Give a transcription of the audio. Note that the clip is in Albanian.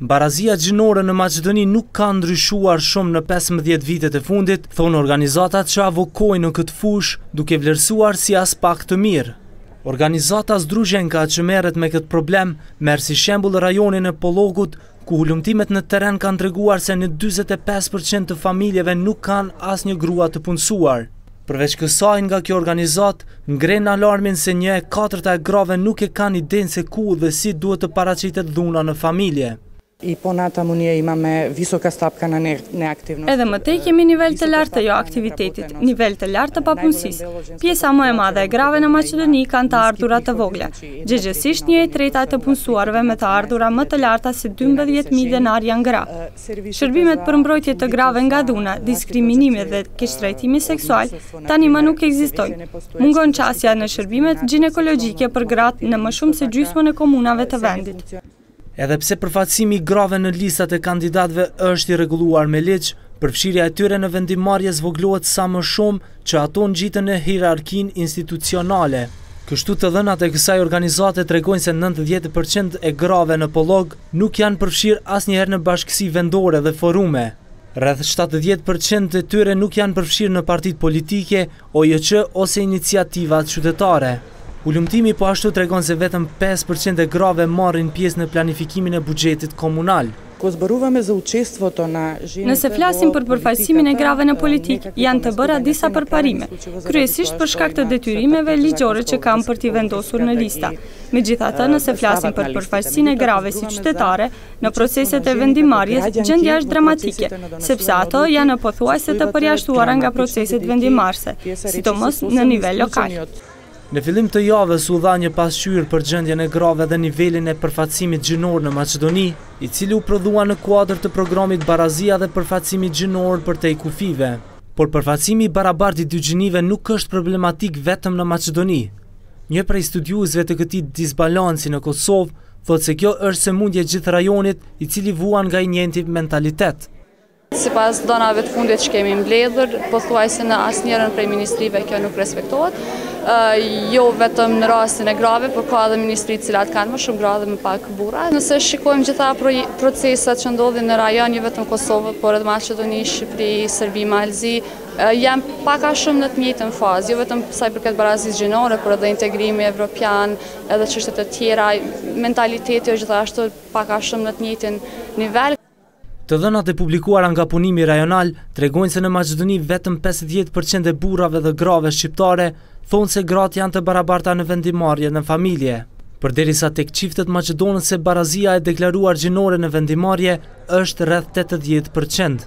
Barazia gjinore në Maqedoni nuk ka ndryshuar shumë në 15 vitet e fundit, thonë organizatat që avokojnë në këtë fushë duke vlerësuar si aspak të mirë. Organizata Zdruzhenka që merret me këtë problem, merr si shembul rajonin e Pollogut, ku hulumtimet në terren kanë treguar se në 25% të familjeve nuk kanë asnjë grua të punësuar. Përveç kësaj nga kjo organizatë ngrenë alarmin se një e katërta e grave nuk e kanë idenë se ku dhe si duhet të paraqitet dhuna në familje. Edhe më tej kemi nivel të lartë të joaktivitetit, nivel të lartë të papunësisë. Pjesa më e madhe e grave në Maqedoni kanë të ardhura të vogla, gjegjësisht një e treta e të punësuarve me të ardhura më të larta se dymbëdhjetë mijë denarë janë gra. Shërbimet për mbrojtje të grave nga dhuna, diskriminimi dhe keqtrajtimi seksual tani më nuk ekzistojnë. Mungon qasja në shërbimet gjinekologjike për gratë në më shumë se gjysmën e komunave të vendit. Edhe pse përfaqësimi i grave në listat e kandidatëve është i rregulluar me ligj, përfshirja e tyre në vendimmarrje zvogëlohet sa më shumë që ato ngjiten në hierarkinë institucionale. Kështu të dhënat e kësaj organizate tregojnë se nëntëdhjetë për qind e grave në Pollog Nuk janë përfshirë asnjëherë në bashkësi vendore dhe forume. Rreth shtatëdhjetë për qind e tyre nuk janë përfshirë në partitë politike, OJQ ose iniciativa qytetare. Hulumtimi po ashtu tregon se vetëm pesë për qind e grave marrin pjesë në planifikimin e buxhetit komunal. Nëse flasim për përfaqësimin e grave në politikë, janë të bëra disa përparime, kryesisht për shkak të detyrimeve ligjore që kanë për t'i vendosur në lista. Megjithatë, nëse flasim për përfaqësinë e grave si qytetare, në proceset e vendimmarrjes, gjendja është dramatike, sepse ato janë pothuajse të përjashtuara nga proceset vendimmarrëse, sidomos në nivel lokal. Në fillim të javës u dha një pasqyrë për gjendjen e grave dhe nivelin e përfaqësimit gjinor në Maqedoni, i cili u prodhua në kuadër të programit Barazia dhe Përfaqësimi Gjinor përtej Kufijve. Por përfaqësimi i barabartë i dy gjinive nuk është problematik vetëm në Maqedoni. Një prej studiuesve të këtij disbalanci në Kosovë thotë se kjo është sëmundje e gjithë rajonit, i cili vuan nga i njëjti mentalitet. Sipas dhënave të fundit që kemi mbledhur, pothuajse në asnjërën prej ministrive kjo nuk respektohet. Jo vetëm në rastin e grave, por ka edhe ministri të cilat kanë më shumë gra dhe më pak burra. Nëse shikojmë gjitha procesat që ndodhin në rajon, jo vetëm Kosovë, por edhe Maqedoni, Shqipëri, Serbi, Mal i Zi, Janë pak a shumë në të njëjtën fazë, jo vetëm sa i përket barazisë gjinore, por edhe integrimi evropian, edhe çështje të tjera, mentaliteti është gjithashtu pak a shumë në të njëjtin nivel. Të dhënat e publikuara nga punimi rajonal tregojnë se në Maqedoni vetëm pesëdhjetë për qind e burrave dhe grave shqiptare thonë se gratë janë të barabarta në vendimmarrje në familje. Përderisa tek çiftet maqedonase barazia e deklaruar gjinore në vendimmarrje është rreth tetëdhjetë për qind.